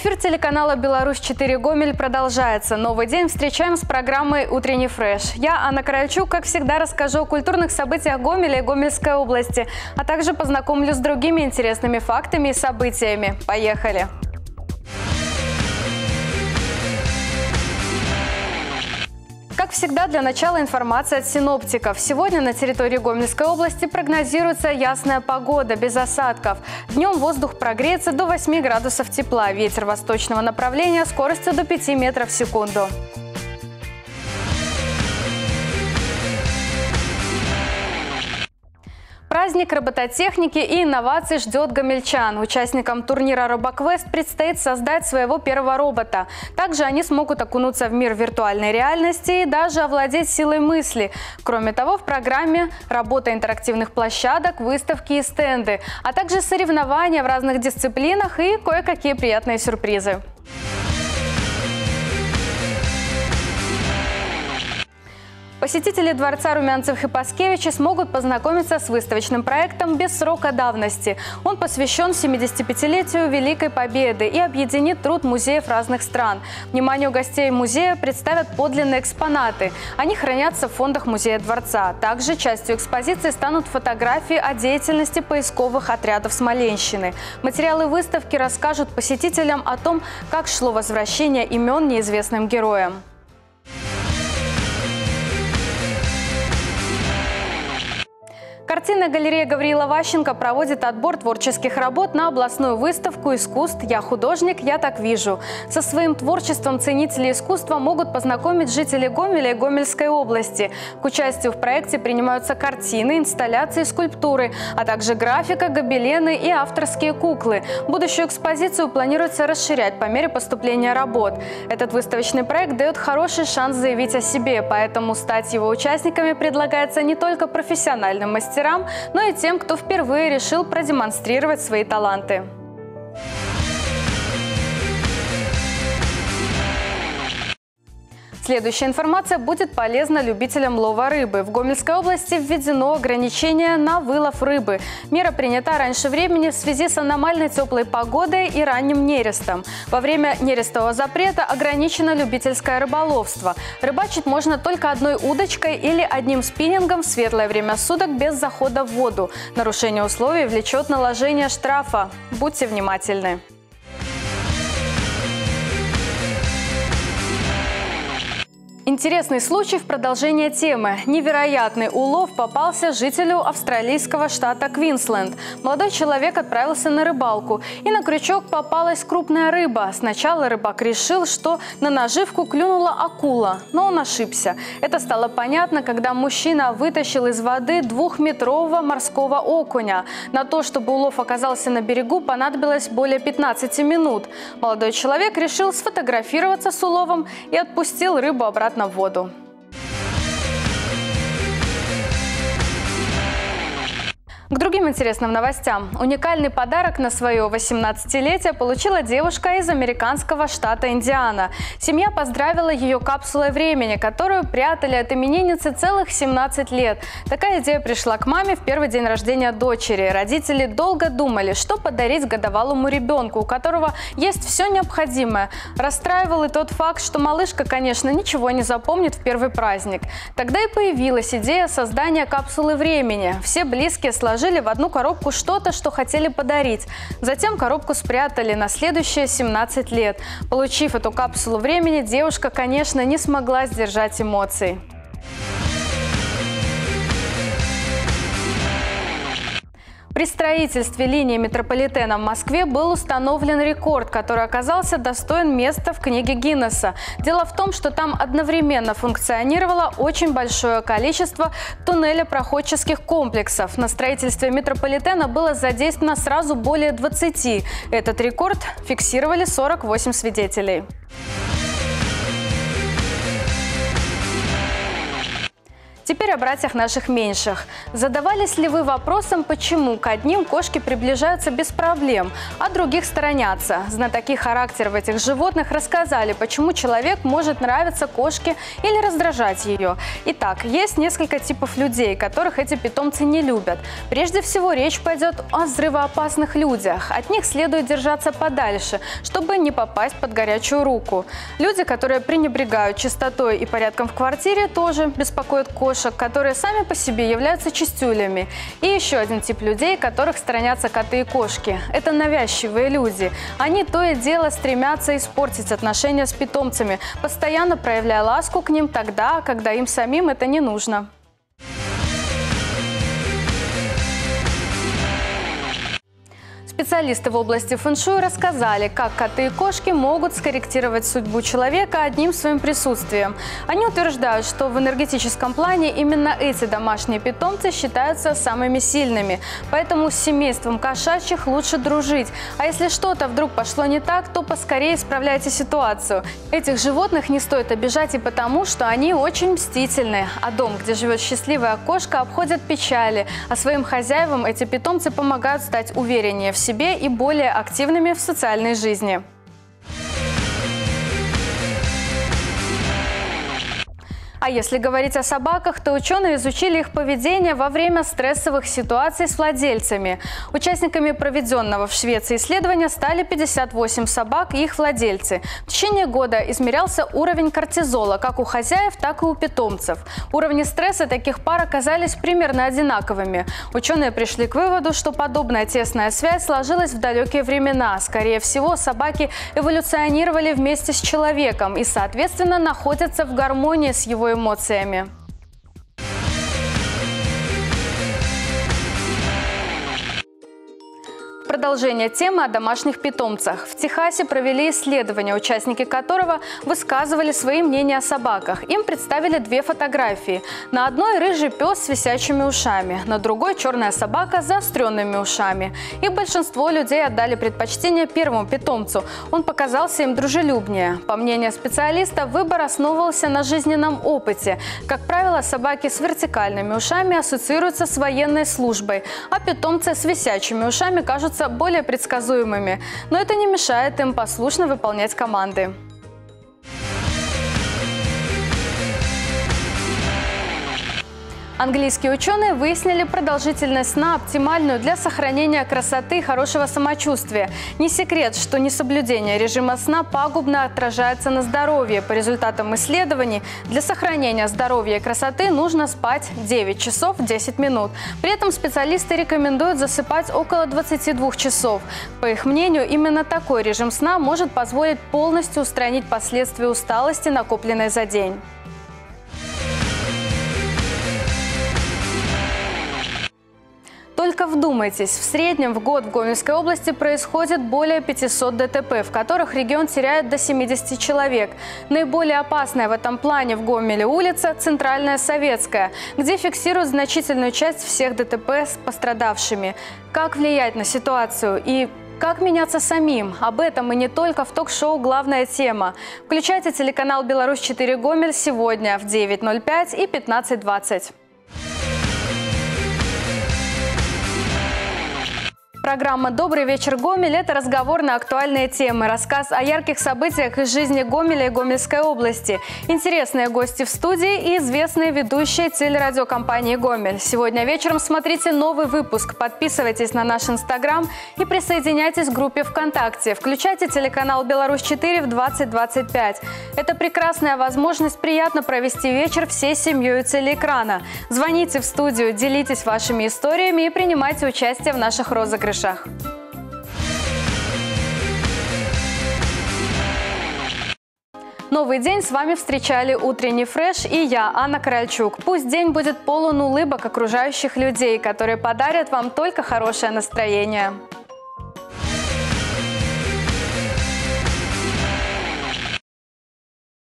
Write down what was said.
Эфир телеканала «Беларусь-4 Гомель» продолжается. Новый день встречаем с программой «Утренний фреш». Я, Анна Корольчук, как всегда, расскажу о культурных событиях Гомеля и Гомельской области, а также познакомлю с другими интересными фактами и событиями. Поехали! Как всегда, для начала информация от синоптиков. Сегодня на территории Гомельской области прогнозируется ясная погода, без осадков. Днем воздух прогреется до 8 градусов тепла. Ветер восточного направления скоростью до 5 метров в секунду. Праздник робототехники и инноваций ждет гомельчан. Участникам турнира RoboQuest предстоит создать своего первого робота. Также они смогут окунуться в мир виртуальной реальности и даже овладеть силой мысли. Кроме того, в программе работа интерактивных площадок, выставки и стенды, а также соревнования в разных дисциплинах и кое-какие приятные сюрпризы. Посетители Дворца Румянцев и Паскевича смогут познакомиться с выставочным проектом без срока давности. Он посвящен 75-летию Великой Победы и объединит труд музеев разных стран. Вниманию гостей музея представят подлинные экспонаты. Они хранятся в фондах музея Дворца. Также частью экспозиции станут фотографии о деятельности поисковых отрядов Смоленщины. Материалы выставки расскажут посетителям о том, как шло возвращение имен неизвестным героям. Картинная галерея Гавриила Ващенко проводит отбор творческих работ на областную выставку искусств «Я художник, я так вижу». Со своим творчеством ценители искусства могут познакомить жители Гомеля и Гомельской области. К участию в проекте принимаются картины, инсталляции, скульптуры, а также графика, гобелены и авторские куклы. Будущую экспозицию планируется расширять по мере поступления работ. Этот выставочный проект дает хороший шанс заявить о себе, поэтому стать его участниками предлагается не только профессиональным мастерам, мастерам, но и тем, кто впервые решил продемонстрировать свои таланты. Следующая информация будет полезна любителям лова рыбы. В Гомельской области введено ограничение на вылов рыбы. Мера принята раньше времени в связи с аномальной теплой погодой и ранним нерестом. Во время нерестового запрета ограничено любительское рыболовство. Рыбачить можно только одной удочкой или одним спиннингом в светлое время суток без захода в воду. Нарушение условий влечет наложение штрафа. Будьте внимательны. Интересный случай в продолжение темы. Невероятный улов попался жителю австралийского штата Квинсленд. Молодой человек отправился на рыбалку, и на крючок попалась крупная рыба. Сначала рыбак решил, что на наживку клюнула акула, но он ошибся. Это стало понятно, когда мужчина вытащил из воды двухметрового морского окуня. На то, чтобы улов оказался на берегу, понадобилось более 15 минут. Молодой человек решил сфотографироваться с уловом и отпустил рыбу обратно воду. К другим интересным новостям. Уникальный подарок на свое 18-летие получила девушка из американского штата Индиана. Семья поздравила ее капсулой времени, которую прятали от именинницы целых 17 лет. Такая идея пришла к маме в первый день рождения дочери. Родители долго думали, что подарить годовалому ребенку, у которого есть все необходимое. Расстраивал и тот факт, что малышка, конечно, ничего не запомнит в первый праздник. Тогда и появилась идея создания капсулы времени. Все близкие сложили сложили в одну коробку что-то, что хотели подарить. Затем коробку спрятали на следующие 17 лет. Получив эту капсулу времени, девушка, конечно, не смогла сдержать эмоций. При строительстве линии метрополитена в Москве был установлен рекорд, который оказался достоин места в книге Гиннесса. Дело в том, что там одновременно функционировало очень большое количество туннеля-проходческих комплексов. На строительстве метрополитена было задействовано сразу более 20. Этот рекорд фиксировали 48 свидетелей. Теперь о братьях наших меньших. Задавались ли вы вопросом, почему к одним кошки приближаются без проблем, а других сторонятся? Знатоки характера этих животных рассказали, почему человек может нравиться кошке или раздражать ее. Итак, есть несколько типов людей, которых эти питомцы не любят. Прежде всего, речь пойдет о взрывоопасных людях. От них следует держаться подальше, чтобы не попасть под горячую руку. Люди, которые пренебрегают чистотой и порядком в квартире, тоже беспокоят кошек, которые сами по себе являются чистюлями. И еще один тип людей, которых сторонятся коты и кошки. Это навязчивые люди. Они то и дело стремятся испортить отношения с питомцами, постоянно проявляя ласку к ним тогда, когда им самим это не нужно. Специалисты в области фэншуй рассказали, как коты и кошки могут скорректировать судьбу человека одним своим присутствием. Они утверждают, что в энергетическом плане именно эти домашние питомцы считаются самыми сильными. Поэтому с семейством кошачьих лучше дружить. А если что-то вдруг пошло не так, то поскорее исправляйте ситуацию. Этих животных не стоит обижать и потому, что они очень мстительны. А дом, где живет счастливая кошка, обходят печали. А своим хозяевам эти питомцы помогают стать увереннее в себе и более активными в социальной жизни. А если говорить о собаках, то ученые изучили их поведение во время стрессовых ситуаций с владельцами. Участниками проведенного в Швеции исследования стали 58 собак и их владельцы. В течение года измерялся уровень кортизола как у хозяев, так и у питомцев. Уровни стресса таких пар оказались примерно одинаковыми. Ученые пришли к выводу, что подобная тесная связь сложилась в далекие времена. Скорее всего, собаки эволюционировали вместе с человеком и, соответственно, находятся в гармонии с его эмоциями эмоциями. Продолжение темы о домашних питомцах. В Техасе провели исследование, участники которого высказывали свои мнения о собаках. Им представили две фотографии. На одной рыжий пес с висячими ушами, на другой черная собака с заостренными ушами. И большинство людей отдали предпочтение первому питомцу. Он показался им дружелюбнее. По мнению специалиста, выбор основывался на жизненном опыте. Как правило, собаки с вертикальными ушами ассоциируются с военной службой, а питомцы с висячими ушами кажутся более предсказуемыми, но это не мешает им послушно выполнять команды. Английские ученые выяснили продолжительность сна, оптимальную для сохранения красоты и хорошего самочувствия. Не секрет, что несоблюдение режима сна пагубно отражается на здоровье. По результатам исследований, для сохранения здоровья и красоты нужно спать 9 часов 10 минут. При этом специалисты рекомендуют засыпать около 22 часов. По их мнению, именно такой режим сна может позволить полностью устранить последствия усталости, накопленной за день. Только вдумайтесь, в среднем в год в Гомельской области происходит более 500 ДТП, в которых регион теряет до 70 человек. Наиболее опасная в этом плане в Гомеле улица – Центральная Советская, где фиксируют значительную часть всех ДТП с пострадавшими. Как влиять на ситуацию и как меняться самим? Об этом и не только в ток-шоу «Главная тема». Включайте телеканал «Беларусь-4 Гомель» сегодня в 9.05 и 15.20. Программа «Добрый вечер, Гомель» – это разговор на актуальные темы, рассказ о ярких событиях из жизни Гомеля и Гомельской области, интересные гости в студии и известные ведущие телерадиокомпании «Гомель». Сегодня вечером смотрите новый выпуск, подписывайтесь на наш Инстаграм и присоединяйтесь к группе ВКонтакте. Включайте телеканал «Беларусь-4» в 2025. Это прекрасная возможность приятно провести вечер всей семьей у телеэкрана. Звоните в студию, делитесь вашими историями и принимайте участие в наших розыгрышах розыгрышах. Новый день с вами встречали утренний фреш и я, Анна Корольчук. Пусть день будет полон улыбок окружающих людей, которые подарят вам только хорошее настроение.